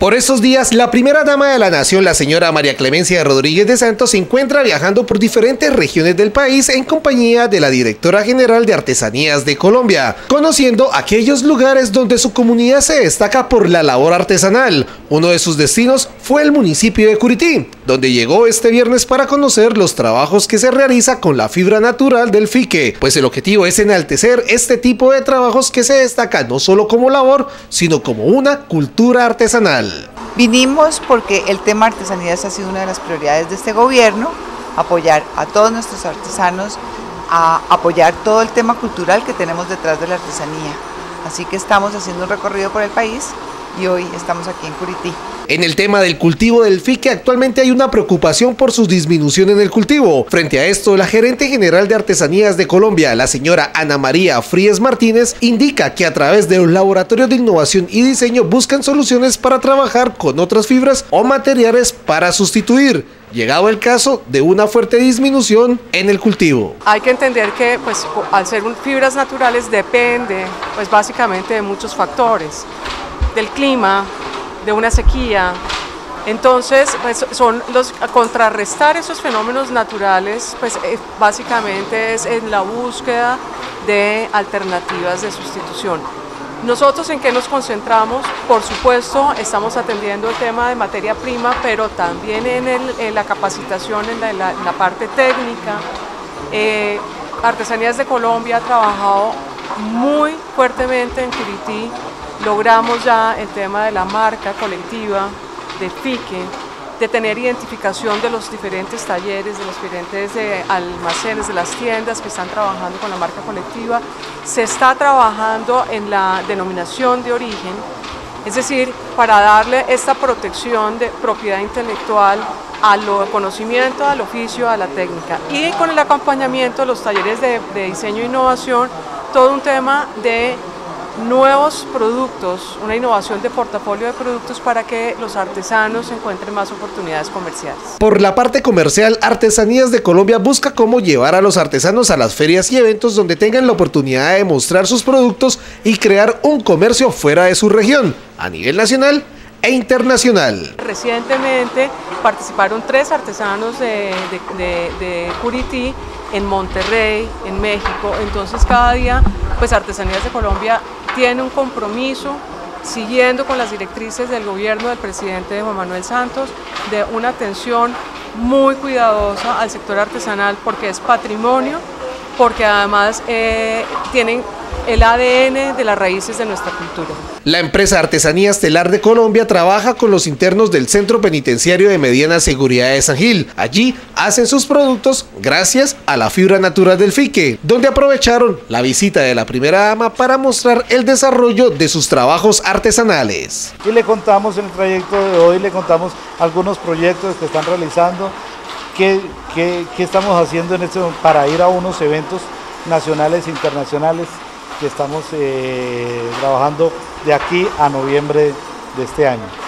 Por estos días, la primera dama de la nación, la señora María Clemencia Rodríguez de Santos, se encuentra viajando por diferentes regiones del país en compañía de la directora general de Artesanías de Colombia, conociendo aquellos lugares donde su comunidad se destaca por la labor artesanal. Uno de sus destinos fue el municipio de Curití, donde llegó este viernes para conocer los trabajos que se realiza con la fibra natural del fique, pues el objetivo es enaltecer este tipo de trabajos que se destacan no solo como labor, sino como una cultura artesanal. Vinimos porque el tema artesanías ha sido una de las prioridades de este gobierno, apoyar a todos nuestros artesanos, a apoyar todo el tema cultural que tenemos detrás de la artesanía. Así que estamos haciendo un recorrido por el país y hoy estamos aquí en Curití. En el tema del cultivo del fique, actualmente hay una preocupación por su disminución en el cultivo. Frente a esto, la gerente general de Artesanías de Colombia, la señora Ana María Fríes Martínez, indica que a través de un laboratorio de innovación y diseño buscan soluciones para trabajar con otras fibras o materiales para sustituir llegado el caso de una fuerte disminución en el cultivo. Hay que entender que pues, al ser fibras naturales depende pues, básicamente de muchos factores, del clima, de una sequía. Entonces, pues, son los contrarrestar esos fenómenos naturales, pues eh, básicamente es en la búsqueda de alternativas de sustitución. Nosotros en qué nos concentramos, por supuesto, estamos atendiendo el tema de materia prima, pero también en, la capacitación, en la, parte técnica. Eh, Artesanías de Colombia ha trabajado muy fuertemente en Curití logramos ya el tema de la marca colectiva, de FIQUE, de tener identificación de los diferentes talleres, de los diferentes eh, almacenes, de las tiendas que están trabajando con la marca colectiva. Se está trabajando en la denominación de origen, es decir, para darle esta protección de propiedad intelectual al conocimiento, al oficio, a la técnica. Y con el acompañamiento de los talleres de, de diseño e innovación, todo un tema de nuevos productos, una innovación de portafolio de productos para que los artesanos encuentren más oportunidades comerciales. Por la parte comercial, Artesanías de Colombia busca cómo llevar a los artesanos a las ferias y eventos donde tengan la oportunidad de mostrar sus productos y crear un comercio fuera de su región, a nivel nacional e internacional. Recientemente participaron tres artesanos de, de, Curití en Monterrey, en México, entonces cada día pues Artesanías de Colombia tiene un compromiso siguiendo con las directrices del gobierno del presidente Juan Manuel Santos de una atención muy cuidadosa al sector artesanal porque es patrimonio, porque además eh, tienen el ADN de las raíces de nuestra cultura. La empresa Artesanía Estelar de Colombia trabaja con los internos del Centro Penitenciario de Mediana Seguridad de San Gil. Allí hacen sus productos gracias a la fibra natural del fique, donde aprovecharon la visita de la primera dama para mostrar el desarrollo de sus trabajos artesanales. Y le contamos en el trayecto de hoy, le contamos algunos proyectos que están realizando, qué, qué, qué estamos haciendo en este, para ir a unos eventos nacionales e internacionales que estamos eh, trabajando de aquí a noviembre de este año.